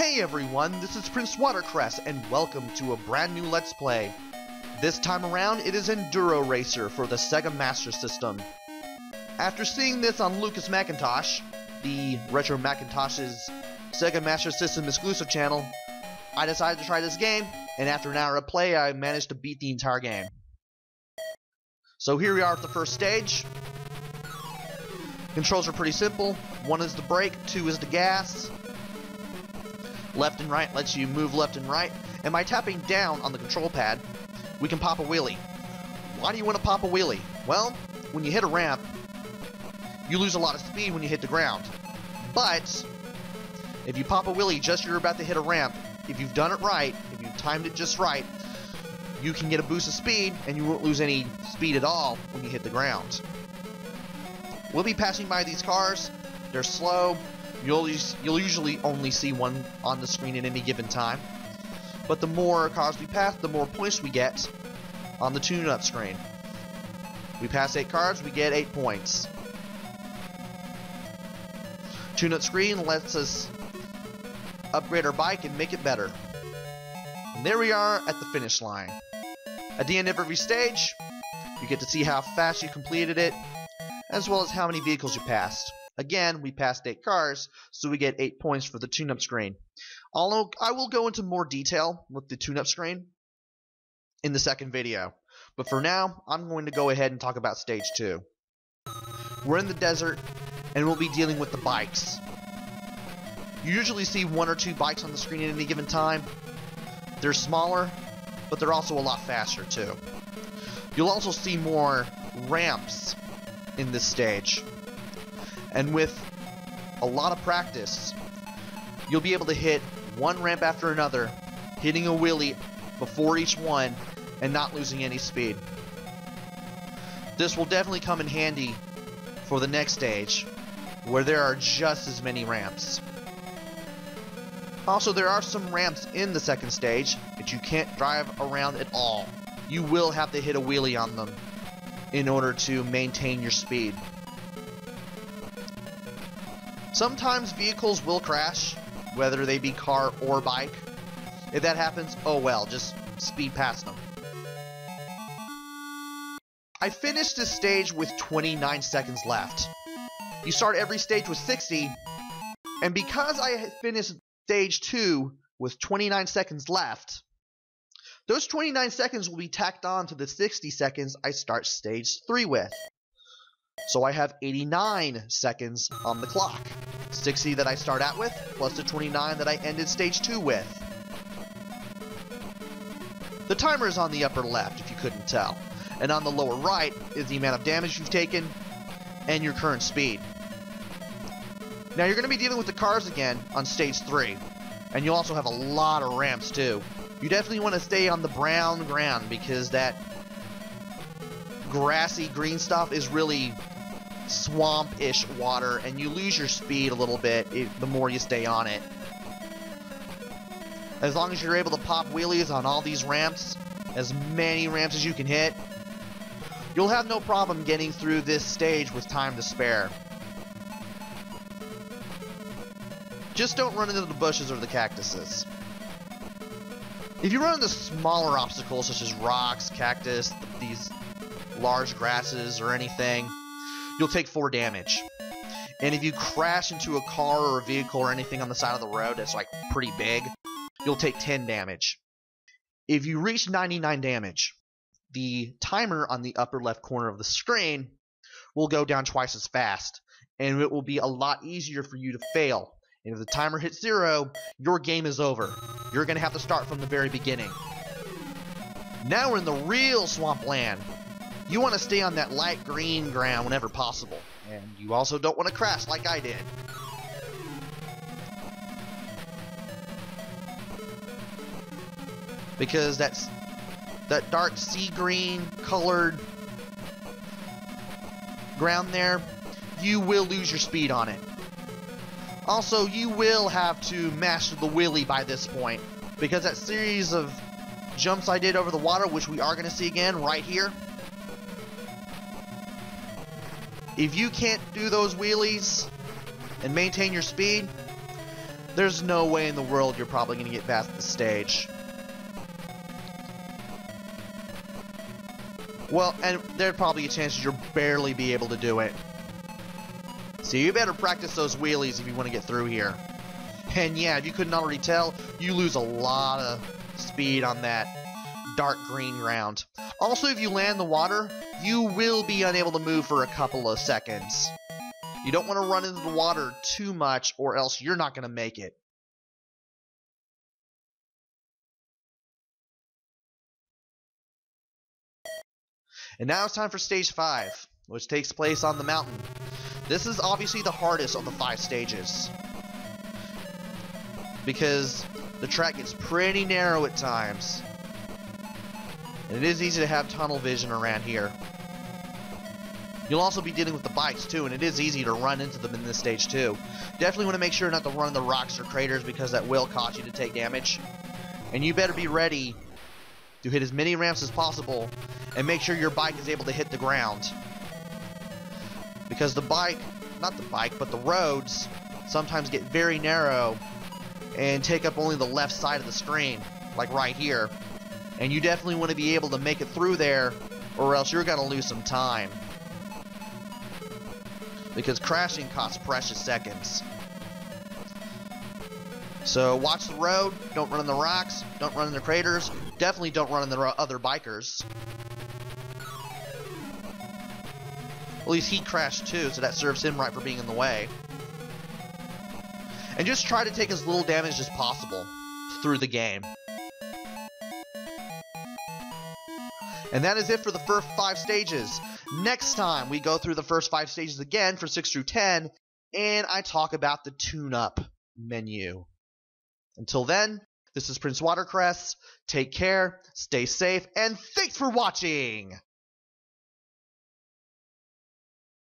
Hey everyone, this is Prince Watercress, and welcome to a brand new Let's Play. This time around, it is Enduro Racer for the Sega Master System. After seeing this on Lucas Macintosh, the Retro Macintosh's Sega Master System exclusive channel, I decided to try this game, and after an hour of play, I managed to beat the entire game. So here we are at the first stage. Controls are pretty simple. One is the brake, two is the gas. Left and right lets you move left and right. And by tapping down on the control pad, we can pop a wheelie. Why do you want to pop a wheelie? Well, when you hit a ramp, you lose a lot of speed when you hit the ground. But, if you pop a wheelie just you're about to hit a ramp, if you've done it right, if you've timed it just right, you can get a boost of speed and you won't lose any speed at all when you hit the ground. We'll be passing by these cars. They're slow. You'll, you'll usually only see one on the screen at any given time. But the more cars we pass, the more points we get on the tune-up screen. We pass 8 cars, we get 8 points. Tune-up screen lets us upgrade our bike and make it better. And there we are at the finish line. At the end of every stage, you get to see how fast you completed it, as well as how many vehicles you passed. Again, we passed 8 cars, so we get 8 points for the tune-up screen. Although I will go into more detail with the tune-up screen in the second video. But for now, I'm going to go ahead and talk about stage 2. We're in the desert, and we'll be dealing with the bikes. You usually see one or two bikes on the screen at any given time. They're smaller, but they're also a lot faster too. You'll also see more ramps in this stage. And with a lot of practice, you'll be able to hit one ramp after another, hitting a wheelie before each one and not losing any speed. This will definitely come in handy for the next stage, where there are just as many ramps. Also, there are some ramps in the second stage that you can't drive around at all. You will have to hit a wheelie on them in order to maintain your speed. Sometimes vehicles will crash, whether they be car or bike. If that happens, oh well, just speed past them. I finished this stage with 29 seconds left. You start every stage with 60, and because I finished stage 2 with 29 seconds left, those 29 seconds will be tacked on to the 60 seconds I start stage 3 with. So I have 89 seconds on the clock. 60 that I start out with, plus the 29 that I ended stage 2 with. The timer is on the upper left, if you couldn't tell. And on the lower right is the amount of damage you've taken and your current speed. Now you're going to be dealing with the cars again on stage 3. And you'll also have a lot of ramps too. You definitely want to stay on the brown ground because that grassy green stuff is really swamp-ish water and you lose your speed a little bit the more you stay on it. As long as you're able to pop wheelies on all these ramps, as many ramps as you can hit, you'll have no problem getting through this stage with time to spare. Just don't run into the bushes or the cactuses. If you run into smaller obstacles such as rocks, cactus, these large grasses, or anything, you'll take 4 damage. And if you crash into a car or a vehicle or anything on the side of the road that's like pretty big, you'll take 10 damage. If you reach 99 damage, the timer on the upper left corner of the screen will go down twice as fast, and it will be a lot easier for you to fail and if the timer hits zero, your game is over. You're going to have to start from the very beginning. Now we're in the real swampland. You want to stay on that light green ground whenever possible. And you also don't want to crash like I did. Because that's that dark sea green colored ground there, you will lose your speed on it. Also, you will have to master the wheelie by this point, because that series of jumps I did over the water, which we are going to see again right here, if you can't do those wheelies and maintain your speed, there's no way in the world you're probably going to get past the stage. Well, and there'd probably a chance you'll barely be able to do it. So you better practice those wheelies if you want to get through here. And yeah, if you couldn't already tell, you lose a lot of speed on that dark green ground. Also, if you land the water, you will be unable to move for a couple of seconds. You don't want to run into the water too much or else you're not going to make it. And now it's time for stage 5, which takes place on the mountain. This is obviously the hardest of the five stages. Because the track gets pretty narrow at times. And it is easy to have tunnel vision around here. You'll also be dealing with the bikes too, and it is easy to run into them in this stage too. Definitely want to make sure not to run into rocks or craters because that will cause you to take damage. And you better be ready to hit as many ramps as possible and make sure your bike is able to hit the ground. Because the bike, not the bike, but the roads sometimes get very narrow and take up only the left side of the screen, like right here. And you definitely want to be able to make it through there or else you're going to lose some time. Because crashing costs precious seconds. So watch the road, don't run in the rocks, don't run in the craters, definitely don't run in the other bikers. At least he crashed too, so that serves him right for being in the way. And just try to take as little damage as possible through the game. And that is it for the first five stages. Next time, we go through the first five stages again for 6 through 10, and I talk about the tune-up menu. Until then, this is Prince Watercress. Take care, stay safe, and thanks for watching!